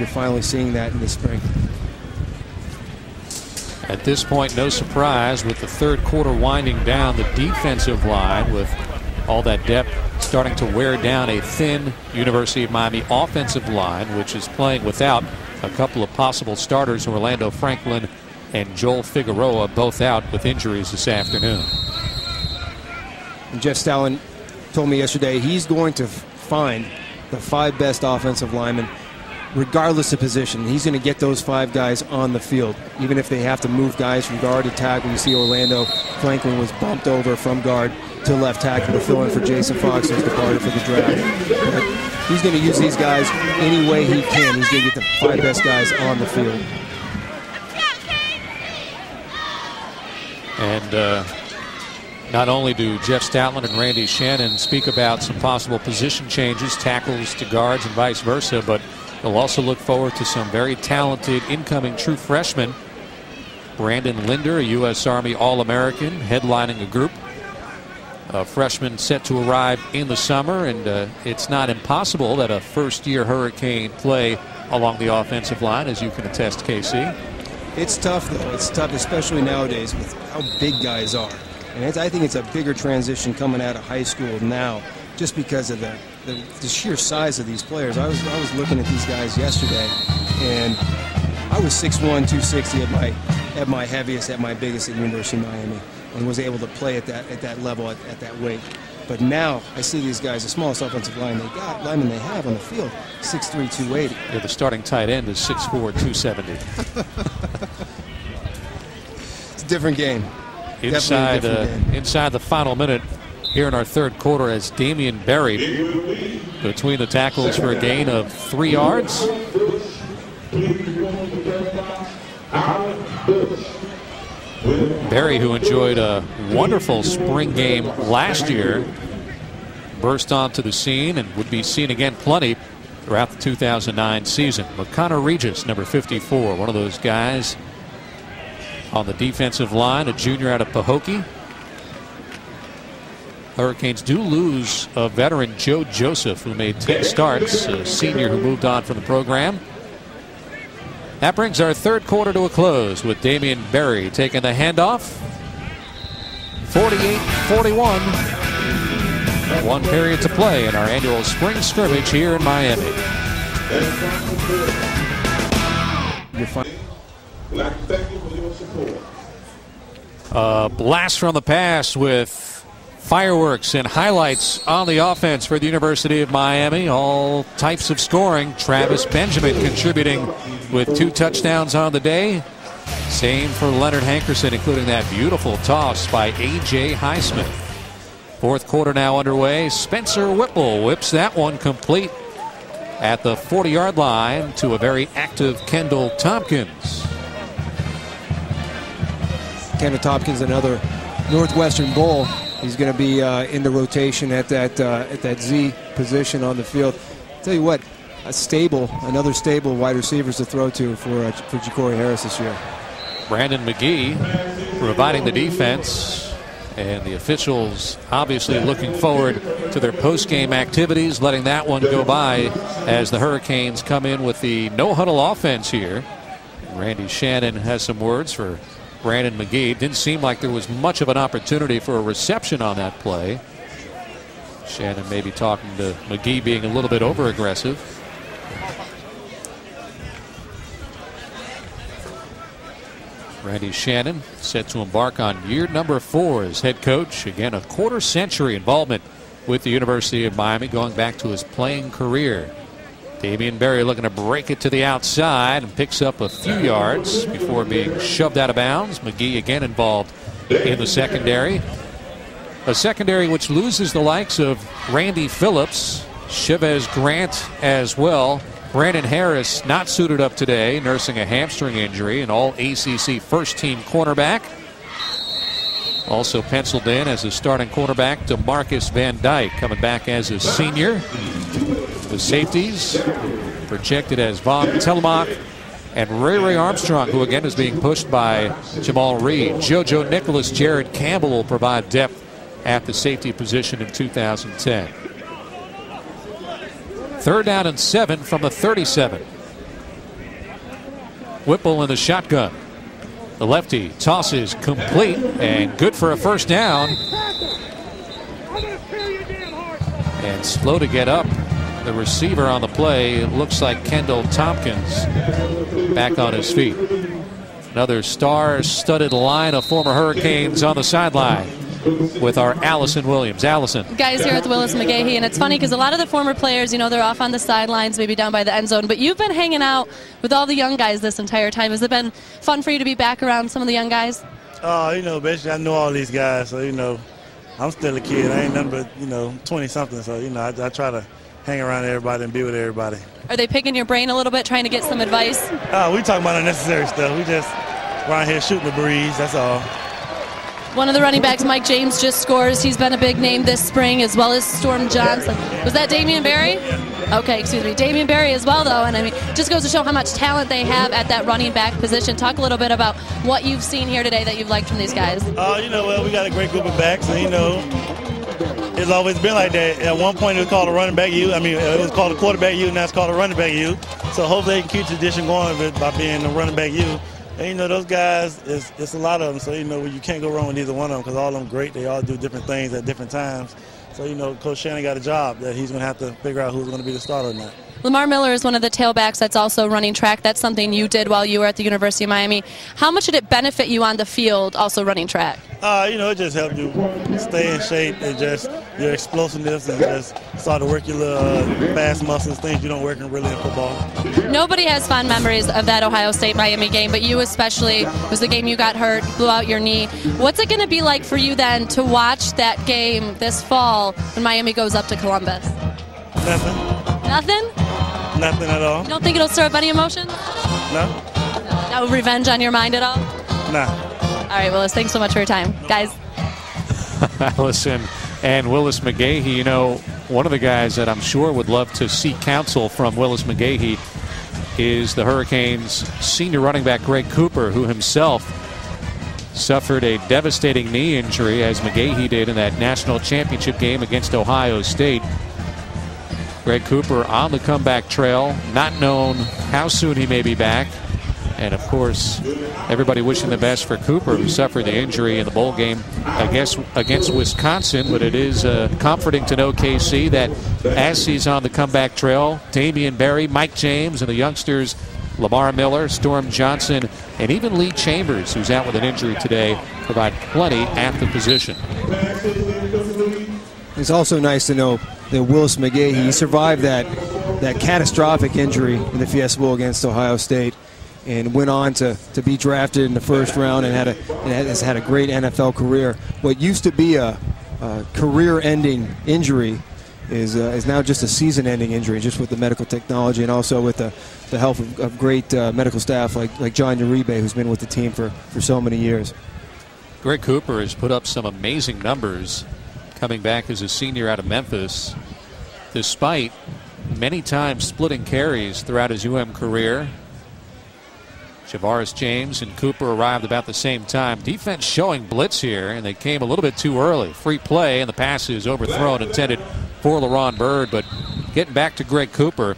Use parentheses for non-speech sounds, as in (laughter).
you're finally seeing that in the spring. At this point, no surprise with the third quarter winding down, the defensive line with all that depth starting to wear down a thin University of Miami offensive line, which is playing without a couple of possible starters, Orlando Franklin and Joel Figueroa, both out with injuries this afternoon. And Jeff Stoutland told me yesterday he's going to find the five best offensive linemen regardless of position. He's going to get those five guys on the field, even if they have to move guys from guard to tackle. You see Orlando Franklin was bumped over from guard to left tackle to fill in for Jason Fox, who's departed for the draft. But he's going to use these guys any way he can. He's going to get the five best guys on the field. And uh, not only do Jeff Stoutland and Randy Shannon speak about some possible position changes, tackles to guards and vice versa, but They'll also look forward to some very talented incoming true freshmen. Brandon Linder, a U.S. Army All American, headlining a group. A freshman set to arrive in the summer, and uh, it's not impossible that a first year Hurricane play along the offensive line, as you can attest, KC. It's tough, though. It's tough, especially nowadays with how big guys are. And I think it's a bigger transition coming out of high school now just because of the the, the, sheer size of these players. I was I was looking at these guys yesterday, and I was 6'1", 260 at my at my heaviest, at my biggest at University of Miami, and was able to play at that at that level at, at that weight. But now I see these guys, the smallest offensive line they got, lineman they have on the field, 6'3", 280. Yeah, the starting tight end is 6'4", 270. (laughs) it's a different game. Inside, different uh, game. inside the final minute, here in our third quarter as Damien Berry between the tackles for a gain of three yards. Berry, who enjoyed a wonderful spring game last year, burst onto the scene and would be seen again plenty throughout the 2009 season. Micanor Regis, number 54, one of those guys on the defensive line, a junior out of Pahokee, Hurricanes do lose a veteran, Joe Joseph, who made 10 starts, a senior who moved on from the program. That brings our third quarter to a close with Damien Berry taking the handoff. 48 41. One period to play in our annual spring scrimmage here in Miami. Uh, blast from the pass with fireworks and highlights on the offense for the University of Miami. All types of scoring. Travis Benjamin contributing with two touchdowns on the day. Same for Leonard Hankerson, including that beautiful toss by A.J. Highsmith. Fourth quarter now underway. Spencer Whipple whips that one complete at the 40 yard line to a very active Kendal Thompkins. Kendal Thompkins, another Northwestern Bowl He's going to be uh, in the rotation at that uh, at that Z position on the field. I'll tell you what, a stable, another stable wide receivers to throw to for uh, for Jacory Harris this year. Brandon McGee providing the defense, and the officials obviously looking forward to their post-game activities, letting that one go by as the Hurricanes come in with the no huddle offense here. Randy Shannon has some words for Brandon McGee. Didn't seem like there was much of an opportunity for a reception on that play. Shannon maybe talking to McGee being a little bit over aggressive. Randy Shannon set to embark on year number four as head coach. Again, a quarter century involvement with the University of Miami going back to his playing career. Damien Berry looking to break it to the outside and picks up a few yards before being shoved out of bounds. McGee again involved in the secondary. A secondary which loses the likes of Randy Phillips, Chavez Grant as well. Brandon Harris not suited up today, nursing a hamstring injury, an all ACC first team cornerback. Also penciled in as a starting quarterback to Marcus Van Dyke, coming back as a senior. The safeties projected as Vaughn Telemaque and Ray Ray Armstrong, who again is being pushed by Jamal Reed. JoJo Nicholas, Jared Campbell will provide depth at the safety position in 2010. Third down and seven from the 37. Whipple in the shotgun. The lefty tosses complete and good for a first down. And slow to get up. The receiver on the play looks like Kendal Thompkins back on his feet. Another star studded line of former Hurricanes on the sideline with our Allison Williams. Allison. Guys here with Willis McGahee, and it's funny because a lot of the former players, you know, they're off on the sidelines, maybe down by the end zone, but you've been hanging out with all the young guys this entire time. Has it been fun for you to be back around some of the young guys? Oh, uh, you know, basically I know all these guys, so, you know, I'm still a kid. I ain't nothing but, you know, 20-something, so, you know, I, I try to hang around everybody and be with everybody. Are they picking your brain a little bit, trying to get some advice? Uh, we talking about unnecessary stuff. We just around here shooting the breeze, that's all. One of the running backs, Mike James, just scores. He's been a big name this spring, as well as Storm Johnson. Was that Damien Berry? Okay, excuse me. Damien Berry as well, though. And I mean, just goes to show how much talent they have at that running back position. Talk a little bit about what you've seen here today that you've liked from these guys. Uh, you know, well, we got a great group of backs, and, you know, it's always been like that. At one point, it was called a running back U. I mean, uh, it was called a quarterback U, and now it's called a running back U. So hopefully they can keep the tradition going by being a running back U. And, you know, those guys, it's, it's a lot of them. So, you know, you can't go wrong with either one of them because all of them great. They all do different things at different times. So, you know, Coach Shannon got a job that he's going to have to figure out who's going to be the starter or not. Lamar Miller is one of the tailbacks that's also running track. That's something you did while you were at the University of Miami. How much did it benefit you on the field also running track? Uh, you know, it just helped you stay in shape and just your explosiveness and just start to work your little uh, fast muscles, things you don't work in really in football. Nobody has fond memories of that Ohio State Miami game, but you especially was the game you got hurt, blew out your knee. What's it going to be like for you then to watch that game this fall when Miami goes up to Columbus? Nothing. Nothing? Nothing at all. You don't think it'll stir up any emotions? No. No revenge on your mind at all? Nah. All right, Willis, thanks so much for your time. Guys. (laughs) Allison and Willis McGahee, you know, one of the guys that I'm sure would love to seek counsel from Willis McGahee is the Hurricanes' senior running back Graig Cooper, who himself suffered a devastating knee injury, as McGahee did in that national championship game against Ohio State. Graig Cooper on the comeback trail, not known how soon he may be back. And of course, everybody wishing the best for Cooper, who suffered the injury in the bowl game against, against Wisconsin. But it is uh, comforting to know, KC, that as he's on the comeback trail, Damien Berry, Mike James, and the youngsters Lamar Miller, Storm Johnson, and even Lee Chambers, who's out with an injury today, provide plenty at the position. It's also nice to know that Willis McGahee he survived that that catastrophic injury in the Fiesta Bowl against Ohio State and went on to, to be drafted in the first round and had a and has had a great NFL career. What used to be a, a career-ending injury is uh, is now just a season-ending injury, just with the medical technology and also with the, the help of, of great uh, medical staff like like John Uribe, who's been with the team for, for so many years. Graig Cooper has put up some amazing numbers coming back as a senior out of Memphis, despite many times splitting carries throughout his UM career. Javaris James and Cooper arrived about the same time. Defense showing blitz here, and they came a little bit too early. Free play, and the pass is overthrown, intended for LaRon Byrd, But getting back to Graig Cooper,